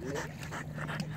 Yeah.